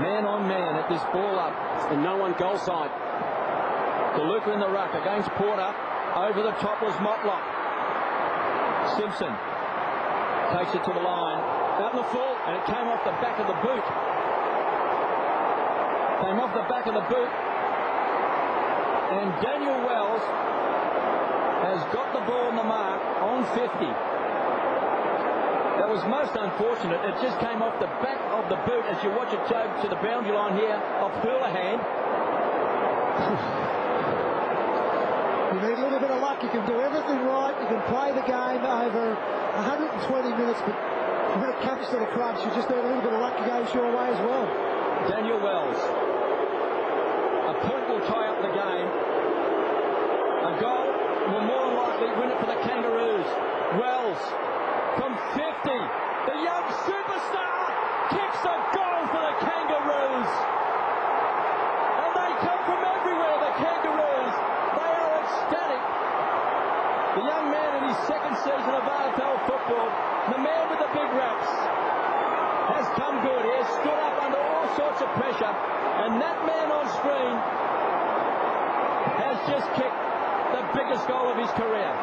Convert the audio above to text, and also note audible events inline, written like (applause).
Man on man at this ball up. And no one goal side. DeLuca in the ruck against Porter. Over the top was Motlop. Simpson takes it to the line. Out in the full, and it came off the back of the boot. Came off the back of the boot. And Daniel Wells has got the ball on the mark on 50. That was most unfortunate. It just came off the back of the boot as you watch it go to the boundary line here of Houlihan. (laughs) You need a little bit of luck. You can do everything right. You can play the game over 120 minutes, but when it comes to the crunch, you just need a little bit of luck to go your way as well. Daniel Wells. A point will tie up the game. A goal will more than likely win it for the Kangaroos. Wells from 50. The young superstar kicks a goal for the Kangaroos. And they come from everywhere, the Kangaroos. They are ecstatic. The young man in his second season of AFL football, the man with the big raps, has come good. He has stood up under all sorts of pressure. And that man on screen has just kicked the biggest goal of his career.